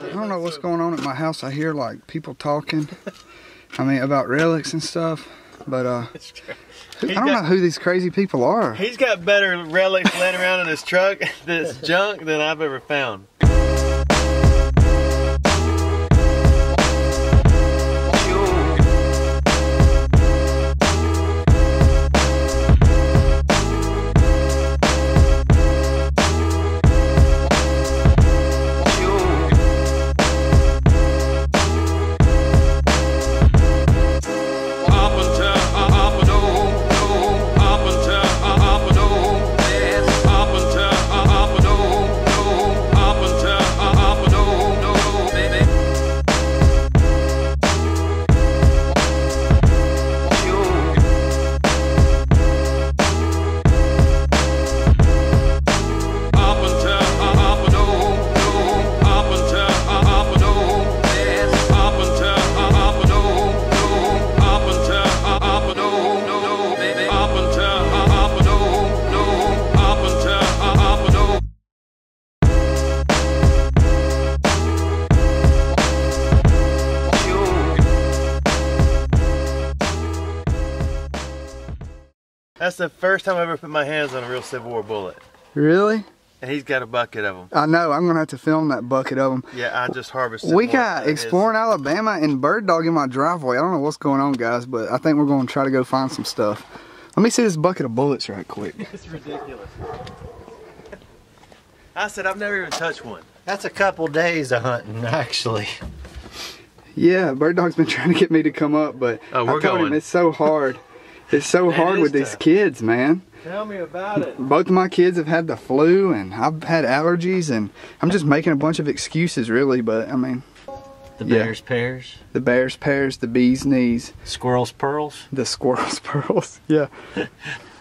I don't know what's going on at my house. I hear like people talking. I mean about relics and stuff. But uh, I don't know who these crazy people are. He's got better relics laying around in his truck that's junk than I've ever found. The first time I ever put my hands on a real Civil War bullet. Really? And he's got a bucket of them. I know. I'm gonna have to film that bucket of them. Yeah, I just harvested. We one. got It is- exploring Alabama and Birddogg in my driveway. I don't know what's going on, guys, but I think we're going to try to go find some stuff. Let me see this bucket of bullets right quick. It's ridiculous. I said I've never even touched one. That's a couple days of hunting, actually. Yeah, Birddogg's been trying to get me to come up, but Oh, we're I told him it's so hard. It's so It hard with these kids, man. Tell me about it. Both of my kids have had the flu, and I've had allergies, and I'm just making a bunch of excuses, really. But I mean, The Yeah. bear's pears, the bear's pears, the bee's knees, squirrel's pearls, the squirrel's pearls. Yeah,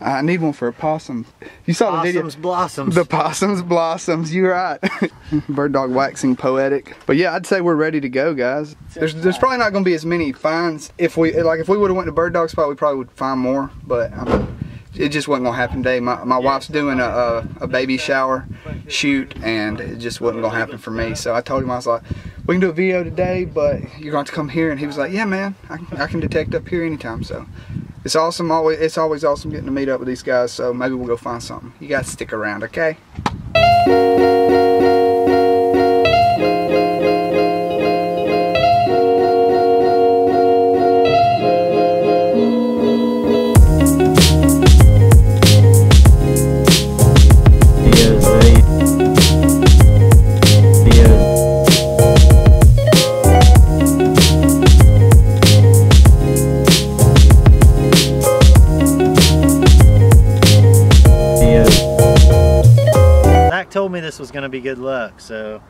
I need one for a possum. You saw the video. blossoms, blossoms. The possums blossoms. You're right. Birddogg waxing poetic. But yeah, I'd say we're ready to go, guys. There's there's probably not going to be as many finds. If we like, if we would have went to Birddogg spot, we probably would find more. But I mean, it just wasn't gonna happen today. My my wife's doing a, a a baby shower shoot, and it just wasn't gonna happen for me. So I told him I was like, we can do a video today, but you're going to have to come here. And he was like, yeah, man, I, I can detect up here anytime. So. It's awesome. Always, it's always awesome getting to meet up with these guys. So maybe we'll go find something. You guys stick around, okay? Me this was going to be good luck, so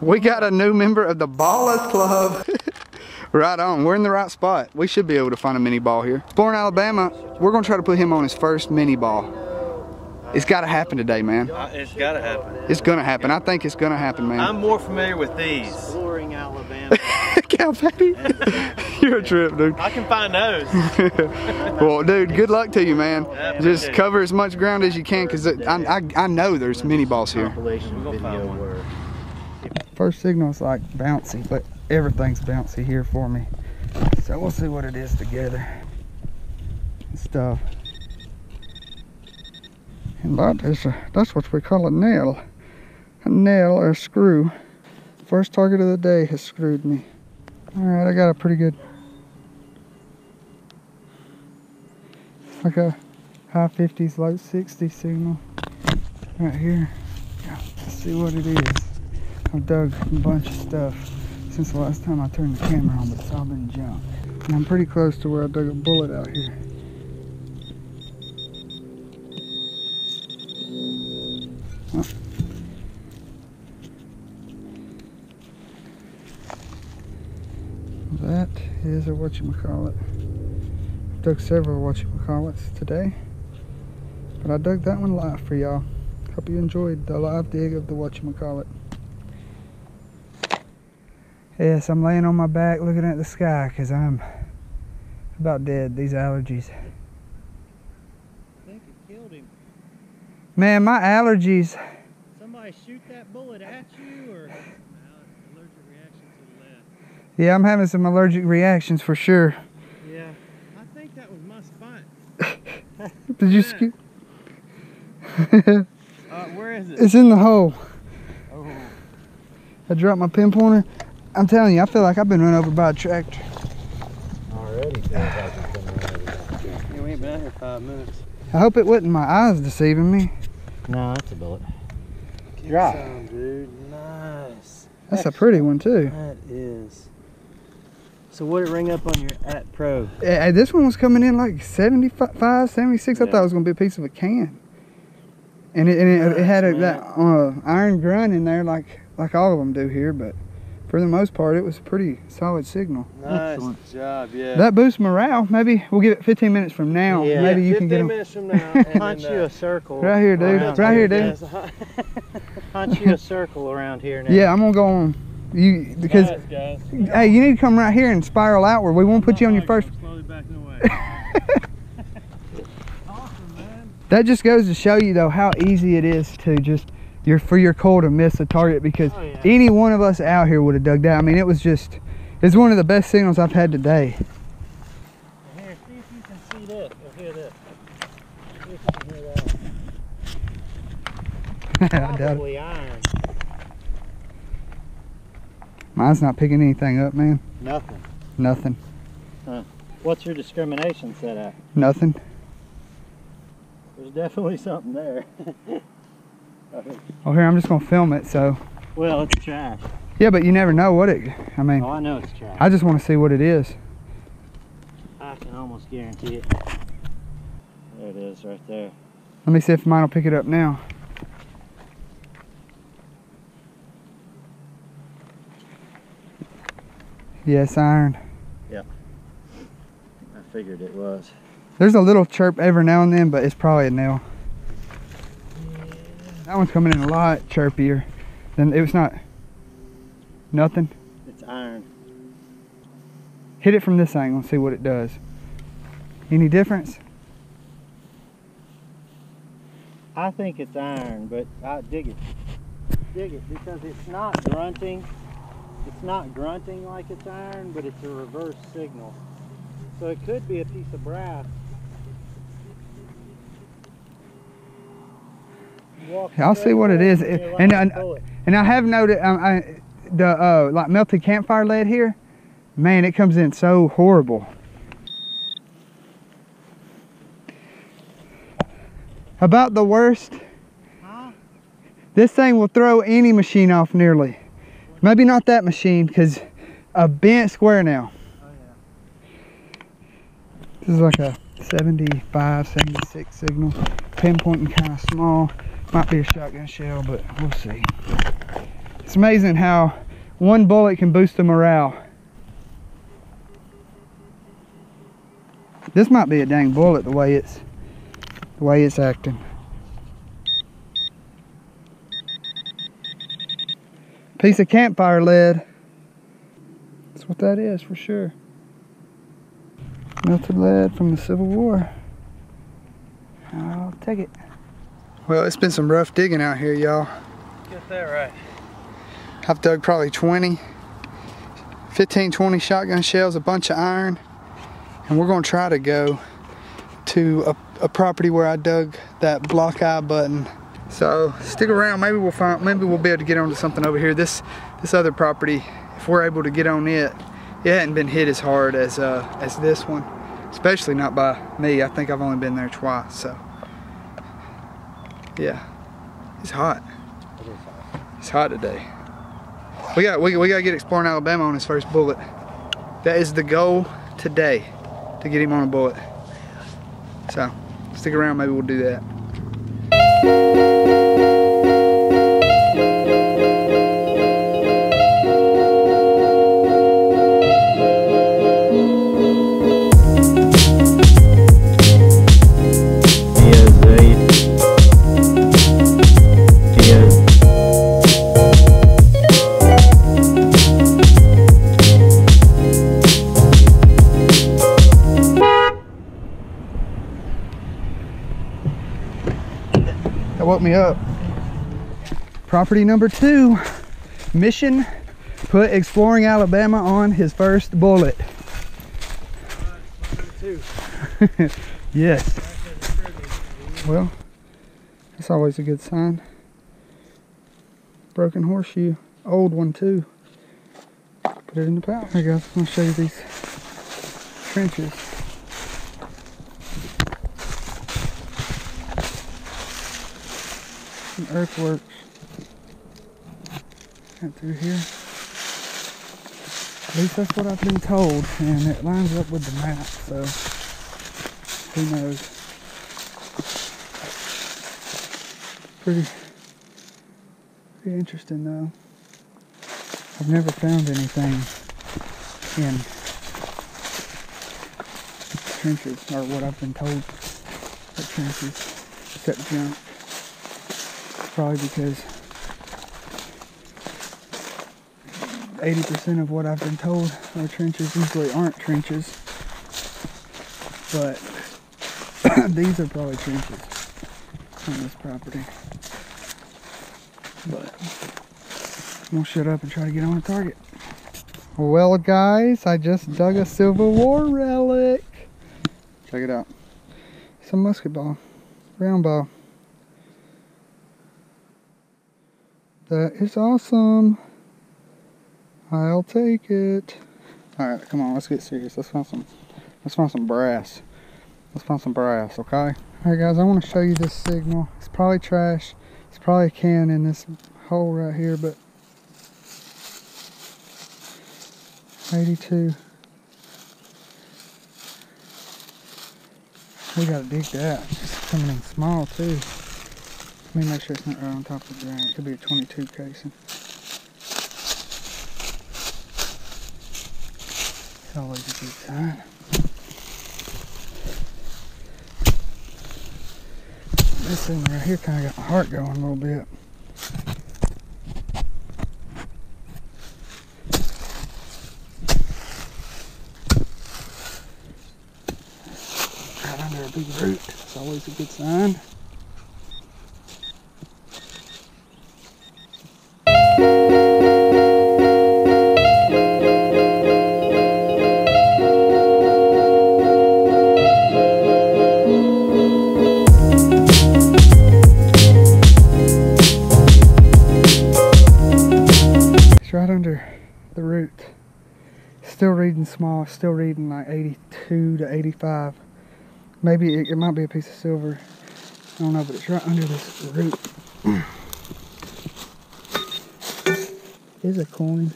We got a new member of the Ballers Club. right on. We're in the right spot. We should be able to find a minie ball here. Born Alabama, we're going to try to put him on his first minie ball. It's got to happen today, man. Uh, It's gotta happen. It's going to happen. I think it's going to happen, man. I'm more familiar with these. exploring Alabama. Cow patty. You're a trip, dude. I can find those. Well, dude, good luck to you, man. Yeah, Just cover as much ground as you can because I, I, I know there's minie balls here. compilation We're gonna find video one. where First signal's like bouncy, but everything's bouncy here for me. So we'll see what it is together. And stuff. And that is, a, that's what we call a nail. A nail or a screw. First target of the day has screwed me. Alright, I got a pretty good, like a high 50s, low 60s signal. Right here. Let's see what it is. I've dug a bunch of stuff since the last time I turned the camera on, but it's all been junk. And I'm pretty close to where I dug a bullet out here. Oh. Is a whatchamacallit. I've dug several whatchamacallits today, but I dug that one live for y'all. Hope you enjoyed the live dig of the whatchamacallit. Yes, I'm laying on my back looking at the sky because I'm about dead. These allergies. I think it killed him. Man, my allergies. Somebody shoot that bullet at you, or Yeah, I'm having some allergic reactions for sure. Yeah. I think that was my spot. Did you? Yeah. Scoot? Uh, where is it? it's in the hole. Oh. I dropped my pinpointer. I'm telling you, I feel like I've been run over by a tractor. Already feels like it's been running. Yeah, we ain't been out here five minutes. I hope it wasn't my eyes deceiving me. No, that's a bullet. Get Drop. some, dude. Nice. That's a pretty one too. That is. So what did it ring up on your AT Pro? Eh, this one was coming in like 75, 76. I thought it was gonna be a piece of a can. And it, and it, it had a, that uh, iron grunt in there, like like all of them do here. But for the most part, it was a pretty solid signal. Nice Excellent. job, yeah. That boosts morale. Maybe we'll give it 15 minutes from now. Yeah. Maybe you can get them minutes from now. and Punch then, you uh, a circle. right here, dude. Right here, here. dude. guys. Punch you a circle around here now. Yeah, I'm gonna go on. You because Nice, guys. hey, you need to come right here and spiral outward. We won't put you on your first. Slowly backing away. awesome, man. That just goes to show you though how easy it is to just your for your coal to miss a target because Oh, yeah. any one of us out here would have dug that. I mean, it was just it's one of the best signals I've had today. Here, see if you can see this or hear this. See if you can hear that. I doubt it. Probably iron. Mine's not picking anything up, man. Nothing. Nothing. Huh. What's your discrimination set at? Nothing. There's definitely something there. Oh, here I'm just gonna film it. So well, it's trash. yeah, but you never know what it. I mean, Oh, I know it's trash. I just want to see what it is. I can almost guarantee it. There it is, right there. Let me see if mine will pick it up now. Yes, iron. Yeah. I figured it was. There's a little chirp every now and then, but it's probably a nail. That one's coming in a lot chirpier. Than it was not. Nothing. It's iron. Hit it from this angle and see what it does. Any difference? I think it's iron, but I dig it. Dig it because it's not grunting. It's not grunting like it's iron, but it's a reverse signal. So it could be a piece of brass. I'll see what it is. It- and- and- bullet. And I have noted um, I, the uh, like melted campfire lead here. Man, it comes in so horrible. About the worst. Huh? This thing will throw any machine off nearly. Maybe not that machine because a bent square now. Oh yeah. This is like a 75, 76 signal. Pinpointing kind of small. Might be a shotgun shell, but we'll see. It's amazing how one bullet can boost the morale. This might be a dang bullet the way it's the way it's acting. Piece of campfire lead. That's what that is for sure. Melted lead from the Civil War. I'll take it. Well, it's been some rough digging out here, y'all. Get that right. I've dug probably 20, 15, 20 shotgun shells, a bunch of iron, and we're gonna try to go to a, a property where I dug that block eye button. So stick around, maybe we'll find, maybe we'll be able to get onto something over here. This, this other property, if we're able to get on it, it hadn't been hit as hard as, uh, as this one, especially not by me. I think I've only been there twice, so. Yeah, it's hot. It's hot today. We got we, we got to get exploring Alabama on his first bullet. That is the goal today, to get him on a bullet. So stick around, maybe we'll do that. Woke me up. Property number two, mission put Exploring Alabama on his first bullet. yes. Well, that's always a good sign. Broken horseshoe, old one too. Put it in the pouch. Hey guys, I'm gonna show you these trenches. Some earthworks. Right through here. At least that's what I've been told, and it lines up with the map, so who knows. Pretty, pretty interesting though. I've never found anything in trenches, or what I've been told trenches, except junk. Probably because 80% of what I've been told are trenches usually aren't trenches. But these are probably trenches on this property. But I'm gonna shut up and try to get on a target. Well guys, I just dug a Civil War relic. Check it out. It's a musket ball. Round ball. That is awesome. I'll take it. Alright, come on, let's get serious. Let's find some let's find some brass. Let's find some brass, okay? Alright guys, I want to show you this signal. It's probably trash. It's probably a can in this hole right here, but 82. We gotta dig that. It's coming in small too. Let me make sure it's not right on top of the ground. It could be a 22 casing. It's always a good sign. This thing right here kind of got my heart going a little bit. Right under a big root. It's always a good sign. Small, still reading like 82 to 85. Maybe it, it might be a piece of silver. I don't know, but it's right under this root. Is a coin.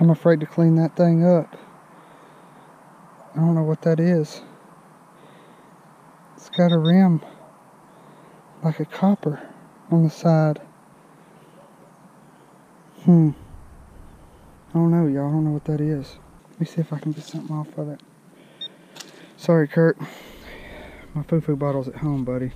I'm afraid to clean that thing up. I don't know what that is. It's got a rim like a copper on the side. Hmm. I don't know, y'all. I don't know what that is. Let me see if I can get something off of it. Sorry, Kurt. My foo-foo bottle's at home, buddy.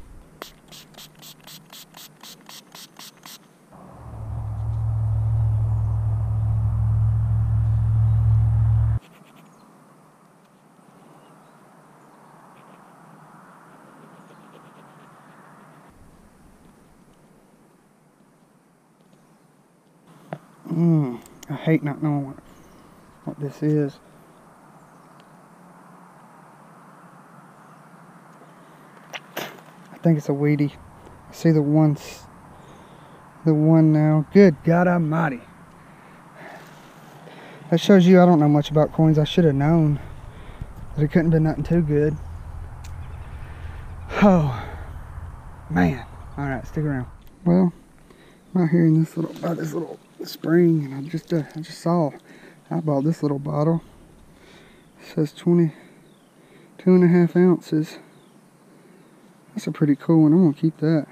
Mmm. I hate not knowing what, what is. I think it's a wheatie. I see the one, s- the one now. Good God Almighty. That shows you I don't know much about coins. I should have known that it couldn't have been nothing too good. Oh, man. All right, stick around. Well, I'm out here in this little, by this little spring, and I just, uh, I just saw, I bought this little bottle. It says 20, two and a half ounces. That's a pretty cool one. I'm gonna keep that.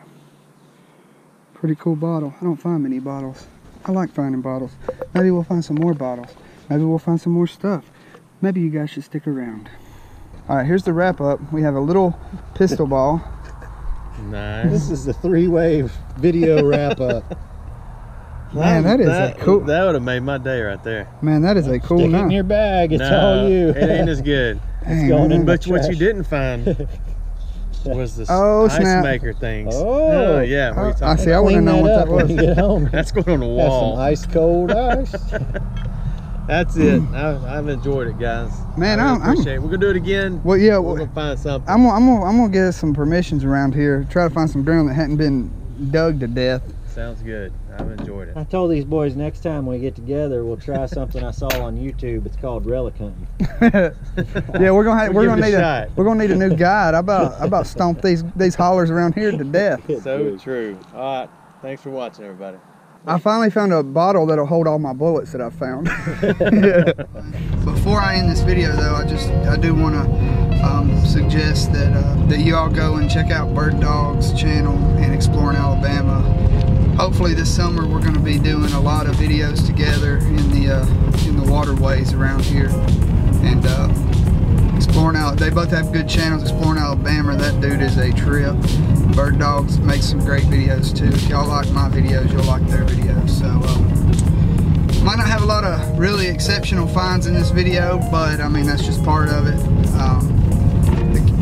Pretty cool bottle. I don't find many bottles. I like finding bottles. Maybe we'll find some more bottles. Maybe we'll find some more stuff. Maybe you guys should stick around. All right, here's the wrap up. We have a little pistol ball. Nice. This is the three-way video wrap up. Man, that is a cool- That would have made my day right there. Man, that is a cool Stick it in your bag. It's No, all you. it ain't as good. Dang, going man. in But what you didn't find was the Oh, ice snap. maker things. Oh. oh yeah. What are you Oh, I talking see. I about? wouldn't have known what that that up when you was. get home. That's going on the Have wall. some ice cold ice. That's it. I, I've enjoyed it, guys. Man, I really I'm- I'm- it. We're gonna do it again. Well, yeah. We're well, gonna find something. I'm gonna, I'm gonna, I'm gonna get us some permissions around here. Try to find some ground that hadn't been dug to death. Sounds good. I've enjoyed it. I told these boys next time we get together, we'll try something I saw on YouTube. It's called relic hunting. yeah, we're gonna have, We'll we're gonna it a need a, we're gonna need a new guide. I about I about stomp these these hollers around here to death. So true. All right. Thanks for watching, everybody. I finally found a bottle that'll hold all my bullets that I found. Before I end this video, though, I just I do want to um, suggest that uh, that you all go and check out Birddogg's channel in Exploring Alabama. Hopefully, this summer we're going to be doing a lot of videos together in the uh, in the waterways around here and uh, exploring out. They both have good channels. Exploring Alabama. That dude is a trip. Birddoggs makes some great videos too. If y'all like my videos, you'll like their videos. So. Um, might not have a lot of really exceptional finds in this video, but I mean that's just part of it. Um,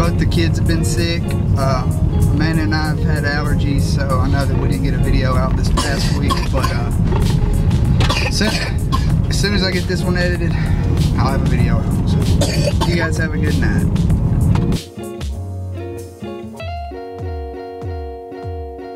both the kids have been sick. Uh, Amanda and I have had allergies, so I know that we didn't get a video out this past week. But uh, as soon as I get this one edited, I'll have a video out. So you guys have a good night.